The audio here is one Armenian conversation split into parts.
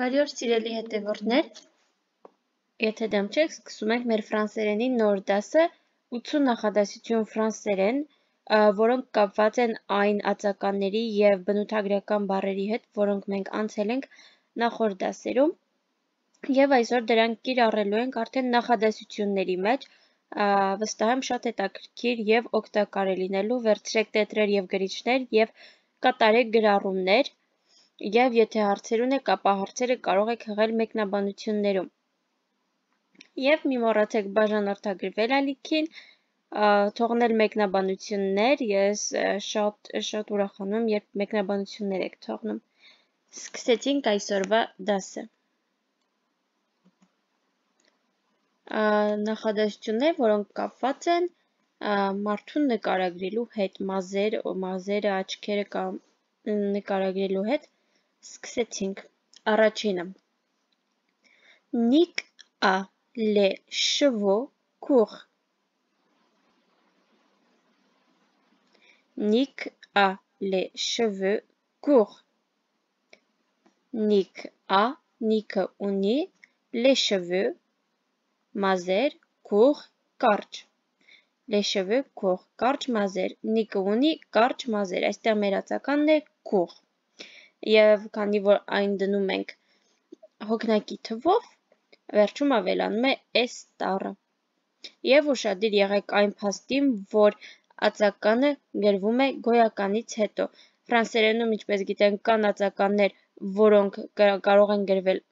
Բարի օր սիրելի հետևորդներ, եթե դեմ չեք, սկսում ենք մեր ֆրանսերենի նոր դասը 80 նախադասություն ֆրանսերեն, որոնք կապված են այն ածականների և բնութագրական բառերի հետ, որոնք մենք անցել ենք նախորդ դասերում, և այսօր դրանք կիրառելու ենք արդեն նախադասությունների մեջ, վստահ եմ շատ հետաքրքիր և օգտակար է լինելու, վերցրեք տետրեր և գրիչներ և կատարեք գրառումներ, և եթե հարցեր ունեք, ապա հարցերը կարող եք հղել մեկնաբանություններում։ Եվ մի մոռացեք բաժանորդագրվել ալիքին, թողնել մեկնաբանություններ, ես շատ շատ ուրախանում երբ մեկնաբանություններ եք թողնում։ Սկսեցինք այսօրվա դասը։ Նախադասություններ, որոնք կապված են մարդուն նկարագրելու հետ, մազեր, մազերը, աչքերը կամ նկարագրելու հետ, Սկսեցինք։ Առաջինը. Nick a les cheveux courts. Nick a les cheveux courts. Nick a, Nick ունի, cheveux, մազեր, court, կարճ։ cheveux courts, կարճ մազեր։ Nick ունի. Կարճ մազեր։ Այստեղ մեր ածականն է. Court եւ քանի որ այն դնում ենք հոգնակի թվով, վերջում ավելանում է s տառը։ Եվ ուշադիր եղեք այն փաստին, որ ածականը գրվում է գոյականից հետո։ Ֆրանսերենում, ինչպես գիտենք, կան ածականներ, որոնք կարող են գրվել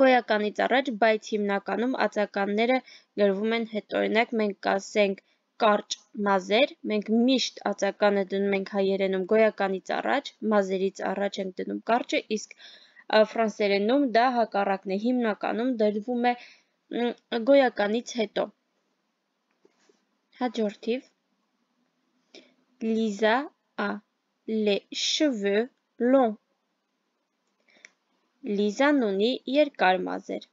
գոյականից առաջ, բայց հիմնականում ածականները գրվում են հետո։ Օրինակ մենք կասենք կարճ մազեր, մենք միշտ ածականը դնում ենք հայերենում գոյականից առաջ, մազերից առաջ ենք դնում կարճը, իսկ ֆրանսերենում դա հակառակն է, հիմնականում դրվում է գոյականից հետո։ Հաջորդիվ Լիզա a les cheveux longs Լիզան ունի երկար մազեր։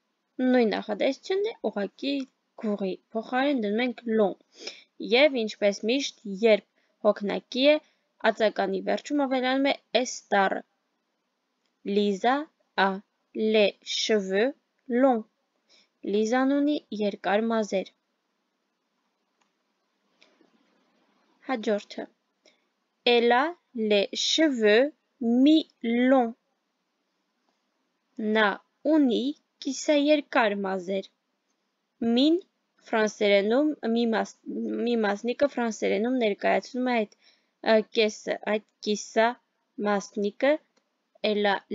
Նույն նախադասությունն է, ուղղակի գուղի փոխարեն դնում ենք long եւ ինչպես միշտ, երբ հոգնակի է, ածականի վերջում ավելանում է s տառը։ Լիզա a les cheveux longs։ Լիզան ունի երկար մազեր։ Հաջորդը. Elle a les cheveux mi-longs։ Նա ունի կիսաերկար մազեր։ Մին ֆրանսերենում մի, մաս, մի մասնիկը ֆրանսերենում ներկայացնում է այդ կեսը, այդ կիսա մասնիկը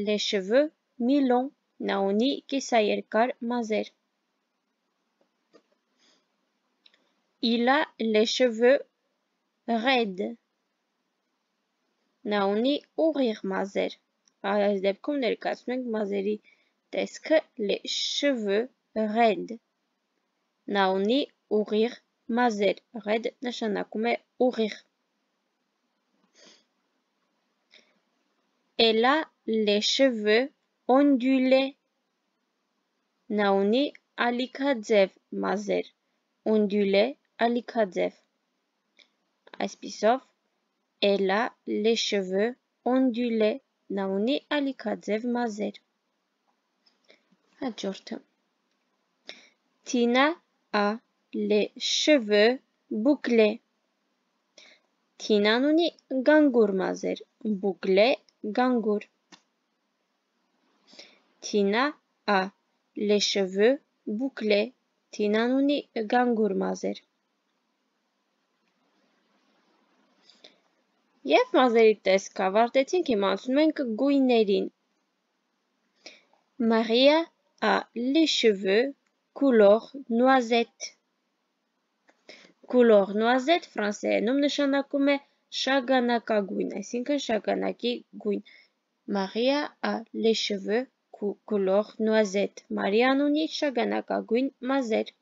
les cheveux mi-longs, նա ունի կիսաերկար մազեր։ Il a les cheveux raides, նա ունի ուղիղ մազեր։ Այս դեպքում ներկայացնում ենք մազերի տեսքը les cheveux raides Նա ունի ուղիղ մազեր, ղեդ նշանակում է ուղիղ։ Elle a les cheveux ondulés։ Նա ունի ալիքաձև մազեր, ondulé ալիքաձև։ Այսպիսով Elle a les cheveux ondulés։ Նա ունի ալիքաձև մազեր։ Հաջորդը Tina a les cheveux bouclés. Թինան ունի գանգուր մազեր, բուկլե գանգուր։ Թինա a les cheveux bouclés. Թինան ունի գանգուր մազեր։ Եվ մազերի տեսք ավարտեցինք, հիմա անցնում ենք գույներին։ Maria a les cheveux couleur noisette։ Couleur noisette ֆրանսերենում նշանակում է շագանակագույն, այսինքն շագանակի գույն։ Maria a les cheveux couleur noisette։ Մարիան ունի շագանակագույն մազեր։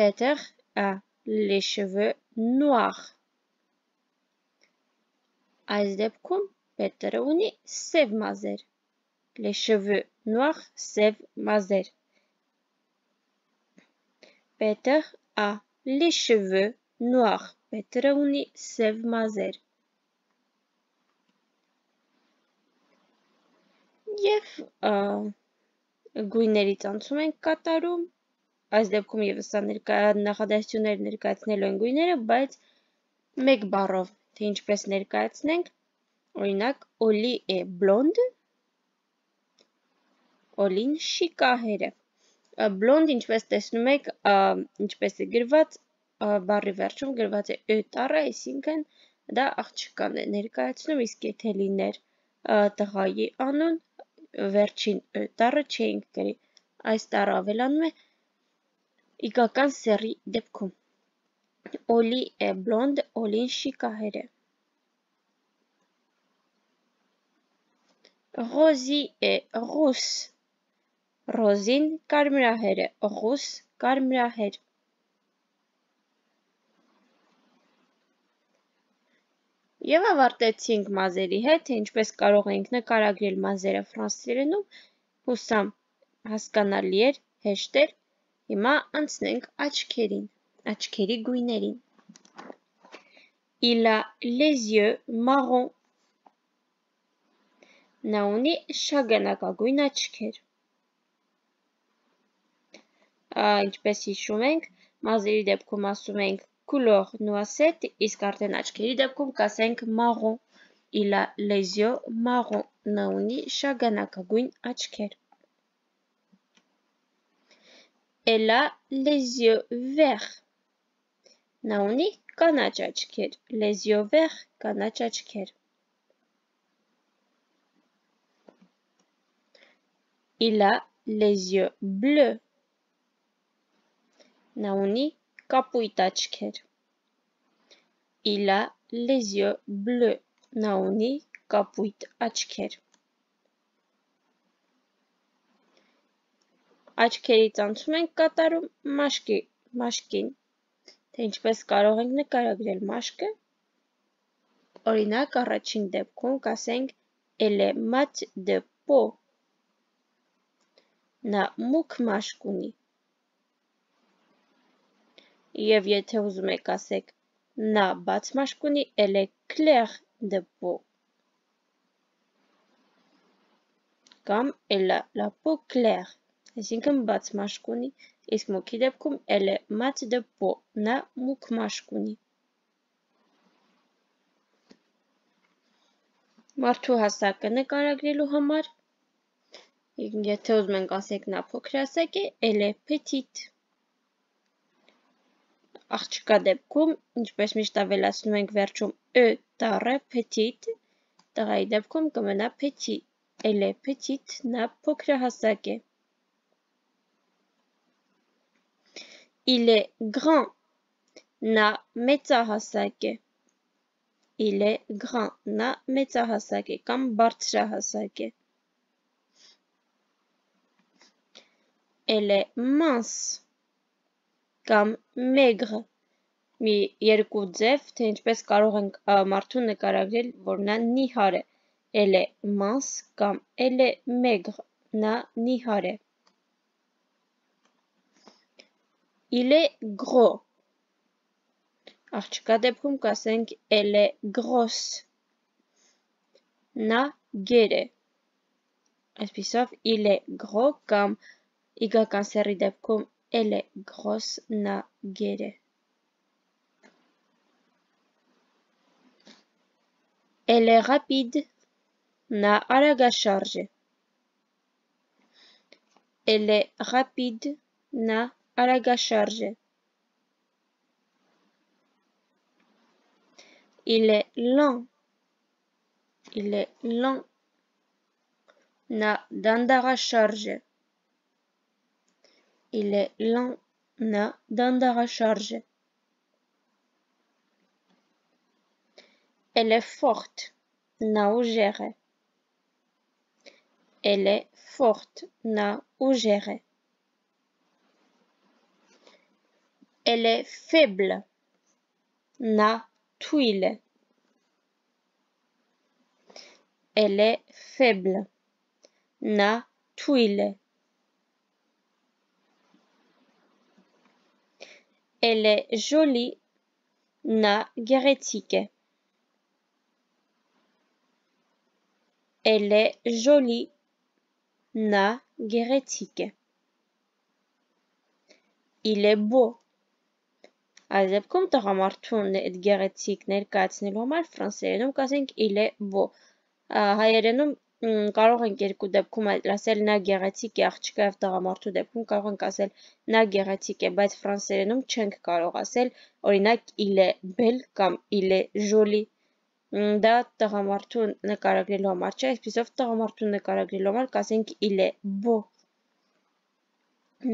Peter a les cheveux noirs։ Այս դեպքում Պետրը ունի սև մազեր les cheveux noirs, սև մազեր։ Պետը a les cheveux noirs, Պետրը ունի սև մազեր։ Եվ գույներից անցում ենք կատարում, այս դեպքում եւս նախադասություններ ներկայացնելու են գույները, բայց մեկ բառով, թե ինչպես ներկայացնենք, օրինակ, Օլի է բլոնդը, Օլին շիկահեր է։ Բլոնդ, ինչպես տեսնում եք, ինչպես է գրված, բառի վերջում գրված է «ը» տառը, այսինքն դա աղջկան է ներկայացնում, իսկ եթե լիներ տղայի անուն, վերջին «ը» տառը չէինք գրի։ Այս տառը ավելանում է իգական սեռի դեպքում։ Օլի է բլոնդ, Օլին շիկահեր է։ Ռոզի է ռուս, Ռոզին կարմրահեր է, ռուս կարմրահեր։ Եվ ավարտեցինք մազերի հետ, ինչպես կարող ենք նկարագրել մազերը ֆրանսերենում, հուսամ հասկանալի էր, հեշտ էր, հիմա անցնենք աչքերին, աչքերի գույներին։ Il a les yeux marron։ Նա ունի շագանակագույն աչքեր ինչպես հիշում ենք, մազերի դեպքում ասում ենք couleur noisette, իսկ արդեն աչքերի դեպքում կասենք marron, il a les yeux marron, նա ունի շագանակագույն աչքեր։ Elle a les yeux verts, նա ունի կանաչ աչքեր, les yeux verts, կանաչ աչքեր։ Il a les yeux bleus, նա ունի կապույտ աչքեր։ Il a les yeux bleus, նա ունի կապույտ աչքեր։ Աչքերի ծանցում ենք կատարում մաշկի, մաշկին, թե ինչպես կարող ենք նկարագրել մաշկը։ Օրինակ առաջին դեպքում կասենք elle est mat de peau։ Նա մուք մաշկ ունի։ Եվ եթե ուզում եք ասեք նա բաց մաշկ ունի, est claire de peau։ Կամ a la peau claire, այսինքն բաց մաշկ ունի, իսկ մուքի դեպքում est mat de peau, նա մուք մաշկ ունի։ Մարդու հասակը նկարագրելու համար եթե ուզում ենք ասեք նա փոքր հասակ է, elle est petite աղջկա դեպքում, ինչպես միշտ ավելացնում ենք վերջում «ը» տառը «petit», տղայի դեպքում կմնա «petit», elle est petite, նա փոքրահասակ է։ Il est grand, նա մեծահասակ է։ Il est grand, նա մեծահասակ է կամ բարձրահասակ է։ Elle est mince, կամ մեգր մի երկու ձև, թե ինչպես կարող ենք մարդուն նկարագրել, որ նա նիհար է, elle est mince կամ elle est maigre, նա նիհար է։ Il est gros։ Աղջկա դեպքում կասենք elle est grosse։ Նա գեր է։ Այսպիսով il est gros կամ իգական սեռի դեպքում Elle est grosse na guéret. Elle est rapide na charge. Elle est rapide na charge. Il est lent. Il est lent na dandara charge. Il est lent dans recharge. Elle est forte, na. Elle est forte, na. Elle est faible, na tuile. Elle est faible, na tuile. Elle est jolie na gérétique. Elle est jolie նա գեղեցիկ է il est beau Այս դեպքում տղամարդուն այդ գեղեցիկ ներկայացնելու համար ֆրանսերենում կասենք il est beau հայերենում կարող ենք երկու դեպքում ասել նա գեղեցիկ է աղջկա եւ տղամարդու դեպքում կարող ենք ասել նա գեղեցիկ է, բայց ֆրանսերենում չենք կարող ասել, օրինակ il est belle կամ il est joli դա տղամարդու նկարագրելու համար չէ, այսպեսով տղամարդու նկարագրելու համար կասենք il est beau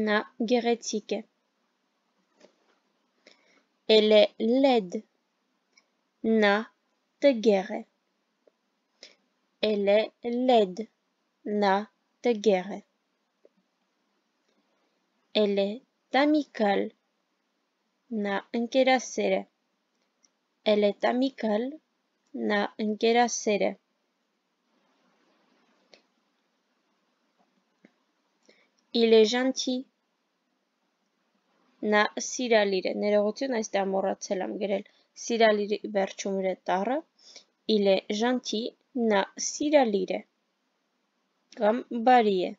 նա գեղեցիկ է elle est laide նա տգեղ է Elle est laide. Na de guerre. Elle est amicale. Na îngerasere. Elle est amicale. Na îngerasere. Il est gentil. Նա սիրալիր է։ Ներողություն, այստեղ մոռացել եմ գրել սիրալիրի վերջում իր տառը։ Il est gentil նա սիրալիր է կամ բարի է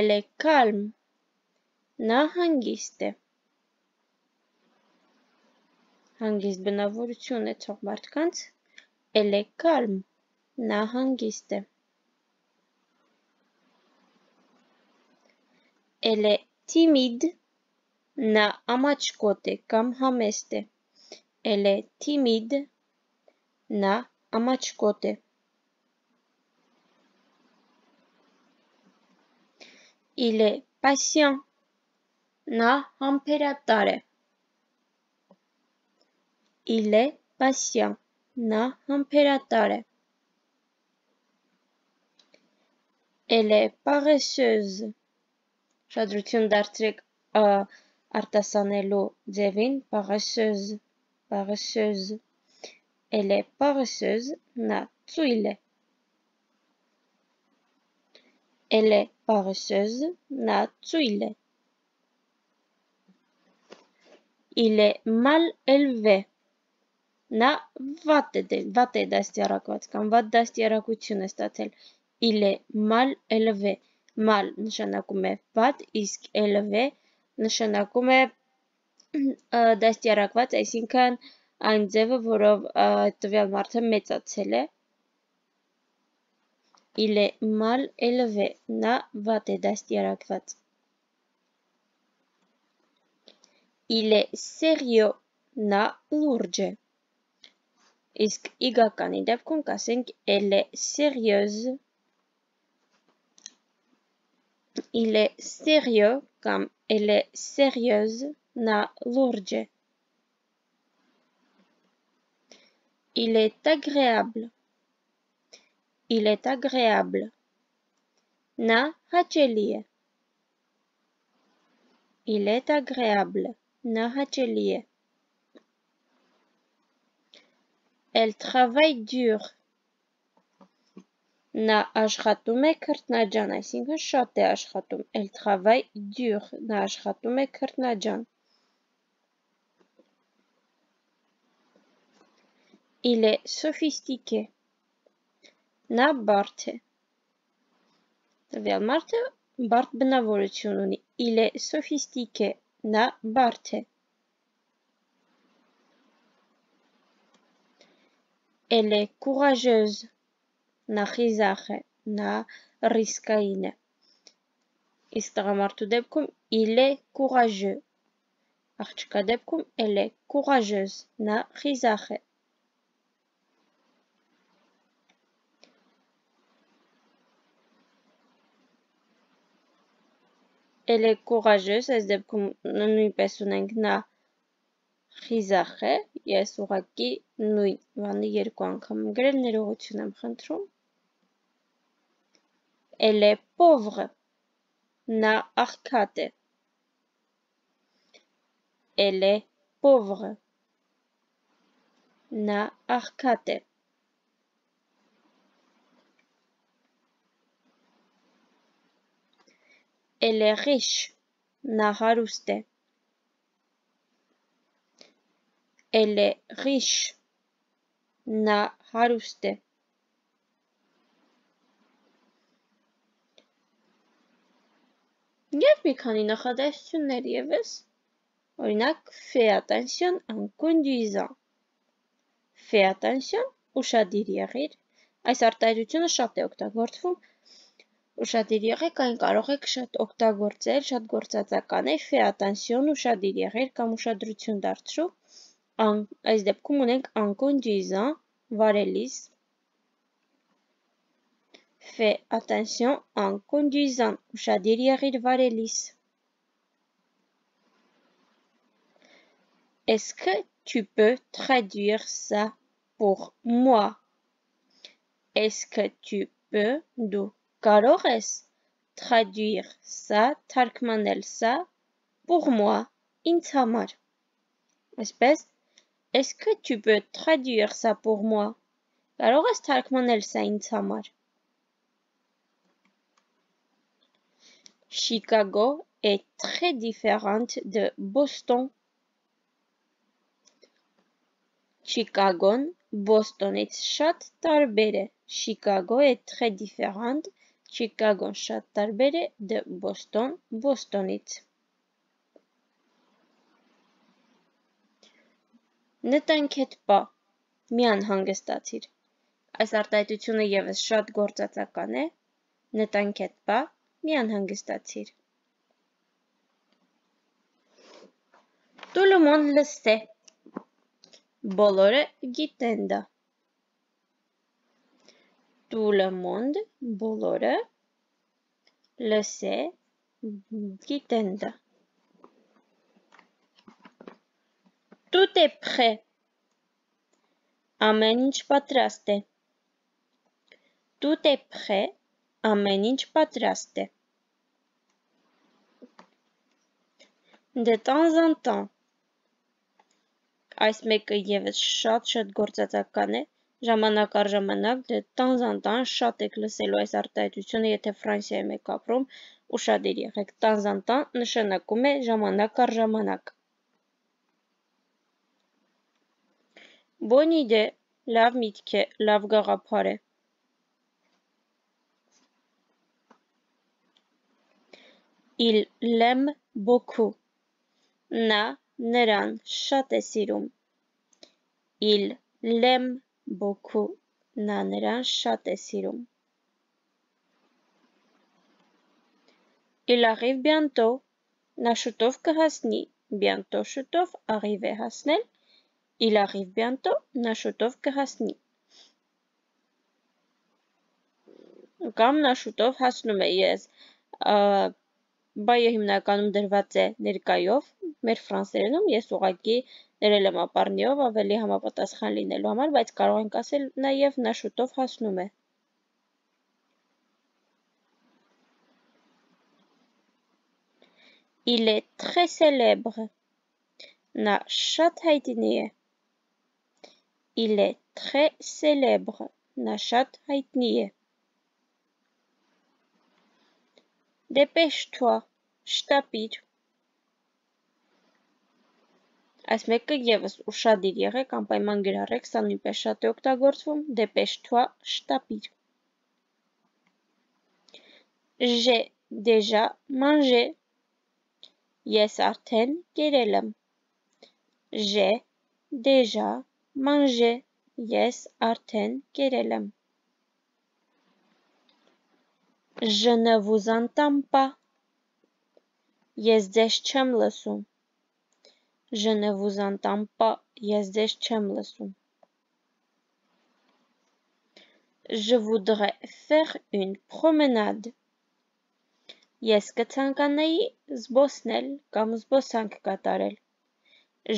Elle est calme նա հանգիստ է հանգիստ բնավորություն է ցող մարդկանց Elle est calme նա հանգիստ է Elle est timide նա ամաչկոտ է կամ համեստ է Elle est timide Նա ամաչկոտ է։ Il est patient Նա համբերատար է։ Il est patient Նա համբերատար է։ Elle est paresseuse. Շադրություն դարձրեք արտասանելու ձևին paresseuse. Paresseuse Elle est paresseuse, na tsouile. Elle est paresseuse, na tsouile. Il est mal élevé. Նա վատ է վատ է դաստիարակված կամ վատ դաստիարակություն է ստացել il est mal élevé mal նշանակում է վատ իսկ élevé նշանակում է դաստիարակված այսինքն այն ձևը, որով տվյալ մարդը մեծացել է։ Il est mal élevé, նա վատ է դաստիարակված։ Il est sérieux, նա լուրջ է։ Իսկ իգականի դեպքում կասենք elle est sérieuse il est sérieux կամ elle est sérieuse, նա լուրջ է։ Il est agréable. Il est agréable. Na hacheli Il est agréable. Na hacheli Elle travaille dur. Na աշխատում է քրտնաջան, այսինքն շատ է աշխատում։ Elle travaille dur. Na աշխատում է քրտնաջան։ Il est sophistiqué. Նա բարդ է։ Տվյալ մարդը բարդ բնավորություն ունի։ Il est sophistiqué. Նա բարդ է։ Elle est courageuse. Նա խիզախ է։ Նա ռիսկային է։ Իսկ տղամարդու դեպքում il est courageux։ Աղջկա դեպքում elle est courageuse։ Նա խիզախ է։ courageuse, այս դեպքում նույնպես ունենք նա խիզախ է, ես ուղակի նույն բանը երկու անգամ գրել ներողություն եմ խնդրում։ Elle est pauvre, նա աղքատ է։ Elle est pauvre, նա աղքատ է։ էլեղիշ նահարուստ է։ էլեղիշ նահարուստ է։ Եվ մի քանի նախադասություններ եւս, օրինակ «Fais attention en conduisant»։ Fais attention, ուշադիր եղիր։ Այս արտահայտությունը շատ է օգտագործվում ուշադիր եղեք, այն կարող եք շատ օգտագործել, շատ գործածական է, fais attention, ուշադիր եղիր կամ ուշադրություն դարձրու։ Այս դեպքում ունենք en conduisant, վարելիս, Fais attention en conduisant. Ուշադիր եղիր վարելիս։ Est-ce que tu peux traduire ça pour moi? Est-ce que tu peux դու Galores, traduire ça, tarkmanel ça, pour moi, insamar. Espèce, est-ce que tu peux traduire ça pour moi? Galores tarkmanel ça, insamar. Chicago est très différente de Boston. Chicago, Boston est chat tarbere. Chicago est très différente Chicagon շատ տարբեր է de Boston, Bostonից։ Նտանքետ պա, մի անհանգստացիր։ Այս արտահայտությունը եւս շատ գործածական է։ Նտանքետ պա, մի անհանգստացիր։ Tout le monde le sait։ Բոլորը գիտեն դա։ Tout le monde, բոլորը le sait, գիտեն դա։ Tout est prêt։ Ամեն ինչ պատրաստ է։ Tout est prêt, ամեն ինչ պատրաստ է։ De temps en temps. Այս մեկը եւս շատ-շատ գործածական է, ժամանակ առ ժամանակ en temps շատ եք լսելու այս արտահայտությունը, եթե Ֆրանսիայում եք ապրում, ուշադիր եղեք, temps նշանակում է ժամանակ առ ժամանակ։ Bonne idée, լավ միտք է, լավ գաղափար է։ Il l'aime beaucoup նա նրան շատ է սիրում։ Il l'aime beaucoup, նա նրան շատ է սիրում։ Il arrive bientôt, նա շուտով կհասնի, bientôt շուտով, arrive է հասնել, il arrive bientôt, նա շուտով կհասնի։ Կամ նա շուտով հասնում է, ես բայը հիմնականում դրված է ներկայով, մեր ֆրանսերենում ես ուղակի ներել եմ ապառնիով ավելի համապատասխան լինելու համար, բայց կարող ենք ասել նաև նա շուտով հասնում է։ Il est très célèbre. Նա շատ հայտնի է։ Il est très célèbre. Նա շատ հայտնի է։ Dépêche-toi, շտապիր։ Այս մեկը եւս ուշադիր եղեք, անպայման գրառեք, սա նույնպես շատ է օգտագործվում, dépêche-toi, շտապիր։ J'ai déjà mangé։ Ես արդեն կերել եմ։ J'ai déjà mangé։ Ես արդեն կերել եմ։ Je ne vous entends pas. Ես ձեզ չեմ լսում։ Je ne vous entends pas. Ես ձեզ չեմ լսում։ Je voudrais faire une promenade. Ես կցանկանայի զբոսնել կամ զբոսանք կատարել։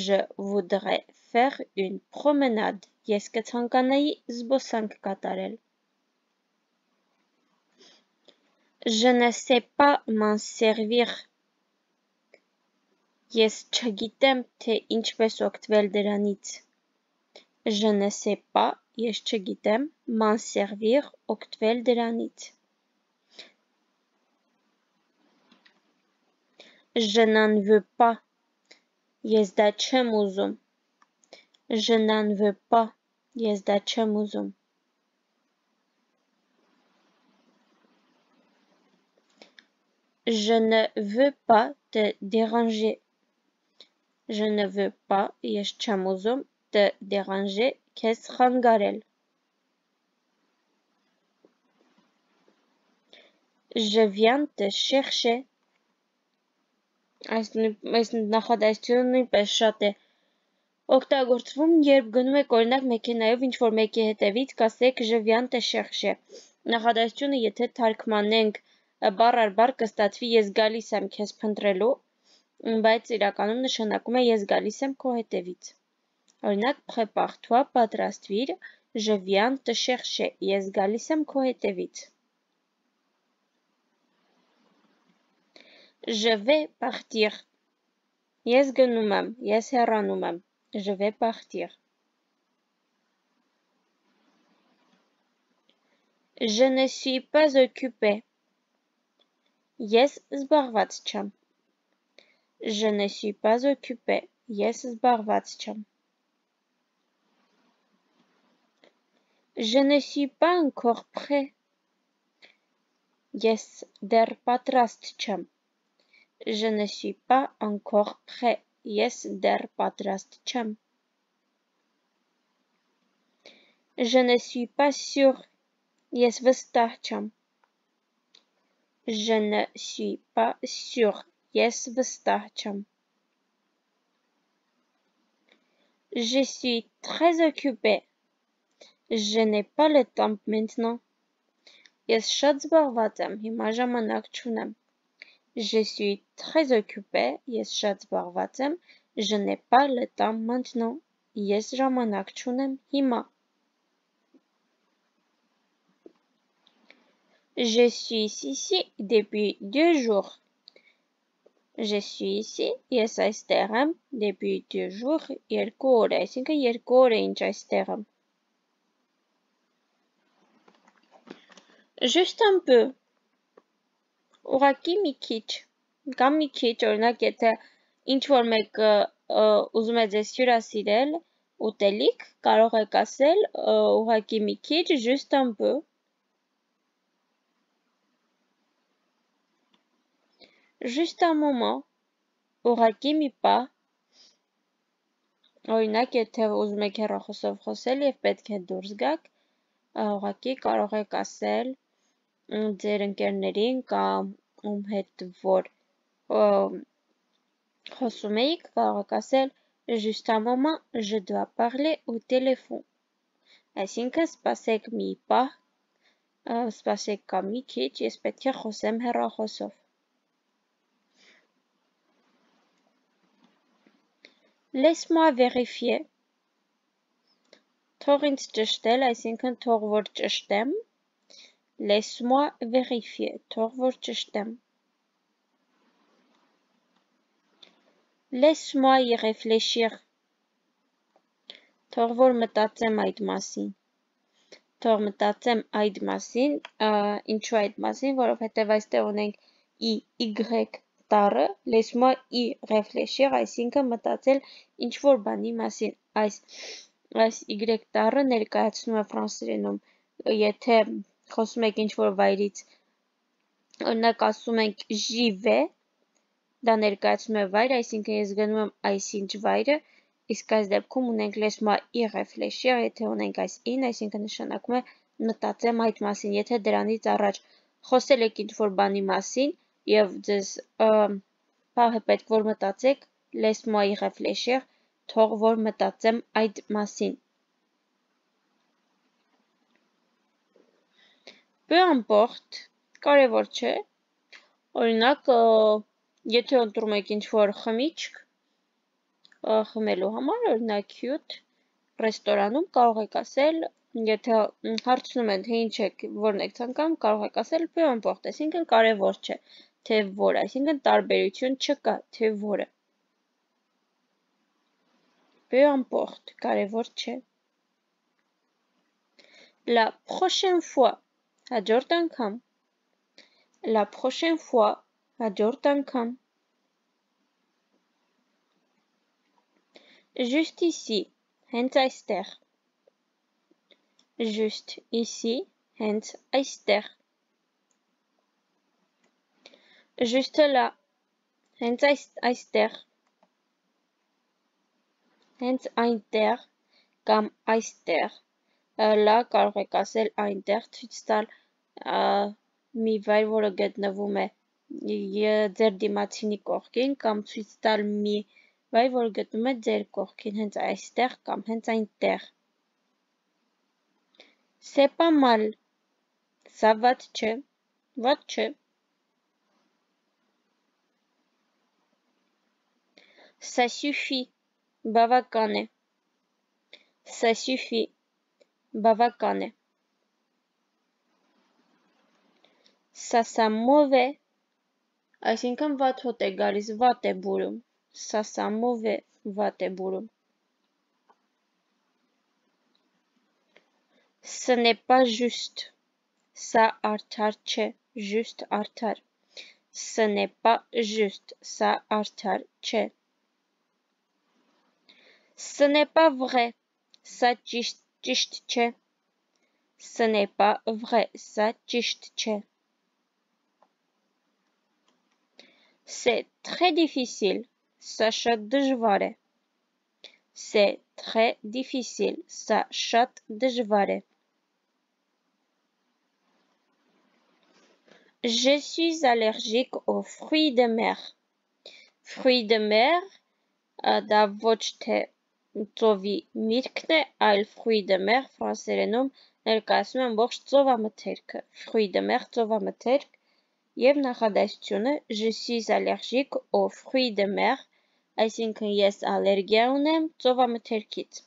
Je voudrais faire une promenade. Ես կցանկանայի զբոսանք կատարել։ Je ne sais pas m'en servir. Ես չգիտեմ, թե ինչպես օգտվել դրանից։ Je ne sais pas, ես չգիտեմ, m'en servir, օգտվել դրանից։ Je n'en veux pas. Ես դա չեմ ուզում։ Je n'en veux pas. Ես դա չեմ ուզում։ Je ne veux pas te déranger. Je ne veux pas, ես չեմ ուզում, te déranger, քեզ խանգարել։ Je viens te chercher։ Այս այս նախադասությունը նույնպես շատ է օգտագործվում, երբ գնում եք օրինակ մեքենայով ինչ որ մեկի հետևից, կասեք je viens te chercher։ Նախադասությունը եթե թարգմանենք բառ առ բառ կստացվի ես գալիս եմ քեզ փնտրելու, բայց իրականում նշանակում է ես գալիս եմ քո հետևից։ Օրինակ prépare toi, պատրաստվիր, je viens te chercher, ես գալիս եմ քո հետևից։ Je vais partir. Ես գնում եմ, ես հեռանում եմ։ Je vais partir. Je ne suis pas occupé. Ես զբաղված չեմ։ Je ne suis pas occupé. yes zbarwatczam. Je ne suis pas encore prêt. Yes, derpatrastcham. Je ne suis pas encore prêt. Yes, derpatrastcham. Je ne suis pas sûr. Yes, vestacham. Je ne suis pas sûr. Yes վստահ չեմ։ Je suis très occupé. Je n'ai pas le temps maintenant. Ես շատ զբաղված եմ, հիմա ժամանակ չունեմ։ Je suis très occupé, yes շատ զբաղված եմ, je n'ai pas le temps maintenant, ես ժամանակ չունեմ հիմա։ Je suis ici depuis deux jours. Je suis ici, ես այստեղ եմ, depuis deux jours, երկու օր, այսինքն երկու օր է ինչ այստեղ եմ։ Juste un peu, ուղակի մի քիչ կամ մի քիչ օրինակ եթե ինչ որ մեկը ուզում է ձեզ հյուրասիրել ուտելիք կարող եք ասել ուղակի մի քիչ juste un peu juste un moment. Ուղակի մի պահ օրինակ եթե ուզում եք հեռախոսով խոսել եւ պետք է դուրս գաք ուղակի կարող եք ասել ձեր ընկերներին կամ ում հետ որ խոսում էիք, կարող եք ասել Juste un moment, je dois parler au téléphone։ Այսինքն սպասեք մի պահ, սպասեք կամ մի քիչ, ես պետք է խոսեմ հեռախոսով։ Laisse-moi vérifier։ Թող ինձ ճշտել, այսինքն թող որ ճշտեմ, Laisse-moi vérifier, թող որ ճշտեմ։ Laisse-moi y réfléchir։ Թող որ մտածեմ այդ մասին։ Թող մտածեմ այդ մասին, ինչու այդ մասին, որովհետև այստեղ ունենք i y տառը, laisse-moi y réfléchir, այսինքն մտածել ինչ որ բանի մասին։ Այս այս y տառը ներկայացնում է ֆրանսերենում, եթե խոսում եք ինչ-որ վայրից, օրինակ ասում ենք է, դա ներկայացնում է վայր, այսինքն ես գնում եմ այսինչ վայրը, իսկ այս դեպքում ունենք լեսմա ի ռեֆլեշիա, եթե ունենք այս ին, այսինքն նշանակում է մտածեմ այդ մասին, եթե դրանից առաջ խոսել եք ինչ-որ բանի մասին և ձեզ է պետք որ մտածեք, ի ռեֆլեշիա, թող որ մտածեմ այդ մասին։ Peu importe, կարևոր չէ։ Օրինակ, եթե ընտրում եք ինչ-որ խմիչք խմելու համար, օրինակ cute ռեստորանում կարող եք ասել, եթե հարցնում են թե ինչ եք, որն եք ցանկանում, կարող եք ասել peu importe, այսինքն կարևոր չէ, թե որ, այսինքն տարբերություն չկա, թե որը։ Peu importe, կարևոր չէ։ La prochaine fois հաջորդ անգամ la prochaine fois հաջորդ անգամ juste ici հենց այստեղ just ici հենց այստեղ juste là, հենց այս, այստեղ, հենց այնտեղ կամ այստեղ, լա կարող եք ասել այնտեղ, ցույց տալ մի վայր, որը գտնվում է ձեր դիմացինի կողքին կամ ցույց տալ մի վայր, որը գտնվում է ձեր կողքին, հենց այստեղ կամ հենց այնտեղ։ pas mal, ça ված չէ, ված չէ։ Ça suffit, բավական է։ Ça suffit, բավական է։ Ça sent mauvais, այսինքն վատ հոտ է գալիս, վատ է բուրում։ Ça sent mauvais, վատ է բուրում։ pas juste, ça արդար չէ, juste արդար։ pas juste, ça արդար չէ։ Ce n'est pas vrai, ça tchichtche. Ce n'est pas vrai, ça tchichtche. C'est très difficile, Sacha déjvare. C'est très difficile, Sacha déjvare. Je suis allergique aux fruits de mer. Fruits de mer, euh, da ծովի միրգն է, այլ fruit de mer ֆրանսերենում ներկայացնում են ողջ ծովամթերքը, fruit de mer ծովամթերք եւ նախադասությունը je suis allergique aux fruits de mer, այսինքն ես ալերգիա ունեմ ծովամթերքից։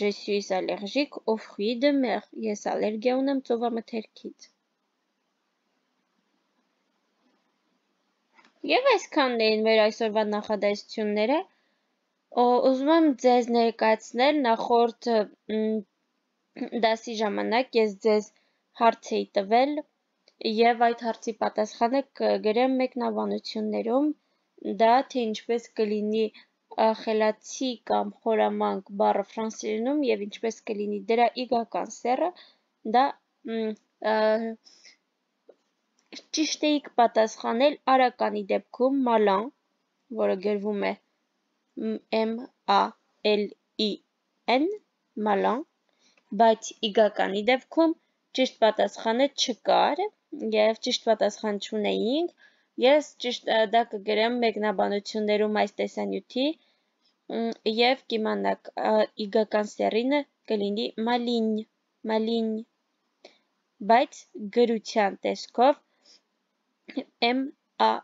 Je suis allergique aux fruits de mer, ես ալերգիա ունեմ ծովամթերքից։ Եվ այսքանն էին մեր այսօրվա նախադասությունները։ Ուզում եմ ձեզ ներկայացնել նախորդ դասի ժամանակ ես ձեզ հարց էի տվել եւ այդ հարցի պատասխանը կգրեմ մեկնաբանություններում դա թե ինչպես կլինի խելացի կամ խորամանկ բառը ֆրանսերենում եւ ինչպես կլինի դրա իգական սեռը դա ճիշտ էիք պատասխանել արականի դեպքում մալան, որը գրվում է M-A-L-I-N, մալան, բայց իգականի դեպքում ճիշտ պատասխանը չկար և ճիշտ պատասխան չունեինք, ես ճիշտ դա կգրեմ մեկնաբանություններում այս տեսանյութի և կիմանաք իգական սերինը կլինի մալինь, մալինь, բայց գրության տեսքով M-A-L-I-J-N-E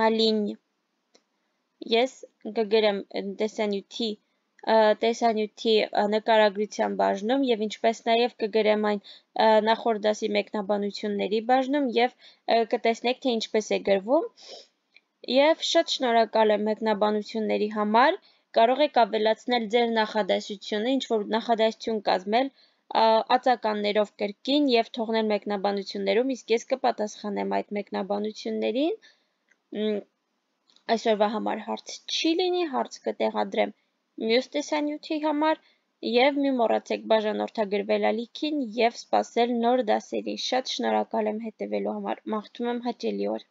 Մալինյ Ես կգրեմ տեսանյութի տեսանյութի նկարագրության բաժնում եւ ինչպես նաեւ կգրեմ այն նախորդ դասի մեկնաբանությունների բաժնում եւ կտեսնեք թե ինչպես է գրվում եւ շատ շնորհակալ եմ մեկնաբանությունների համար կարող եք ավելացնել ձեր նախադասությունը ինչ որ նախադասություն կազմել ածականներով կրկին և թողնել մեկնաբանություններում, իսկ ես կպատասխանեմ այդ մեկնաբանություններին, այսօրվա համար հարց չի լինի, հարց կտեղադրեմ մյուս տեսանյութի համար և մի մոռացեք բաժանորդագրվել ալիքին և սպասել նոր դասերի, շատ շնորհակալ եմ հետևելու համար, մաղթում եմ հաճելի օր։